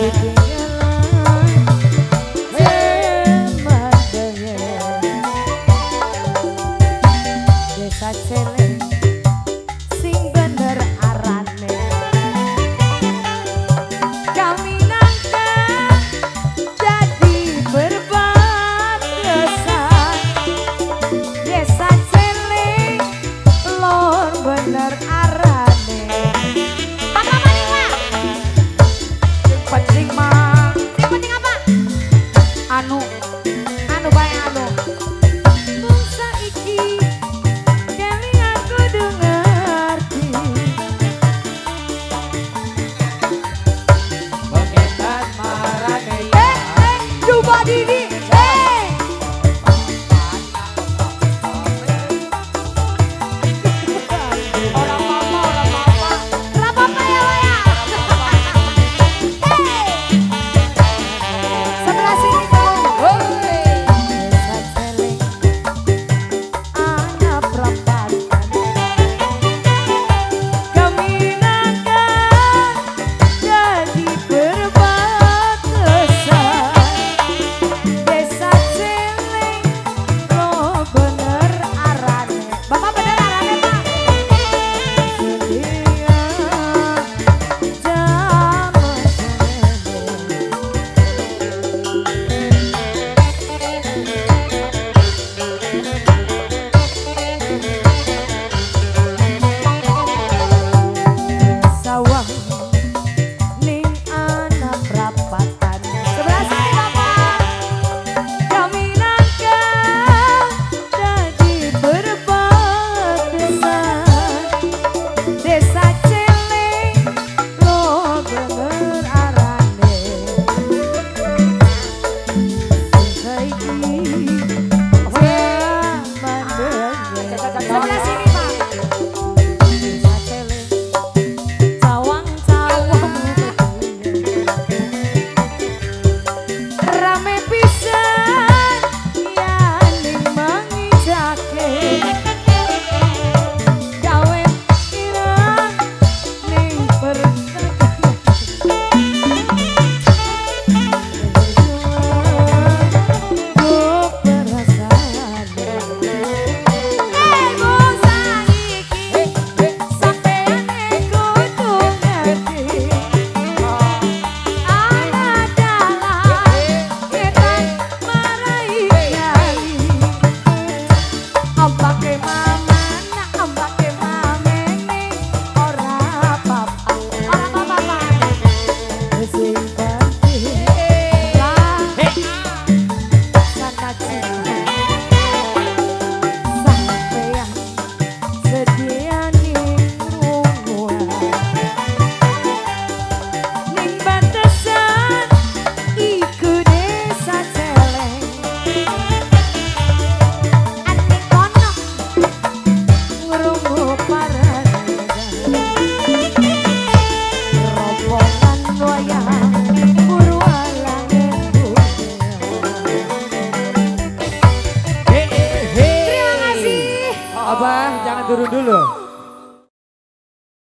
night. Hadi Ahora sí.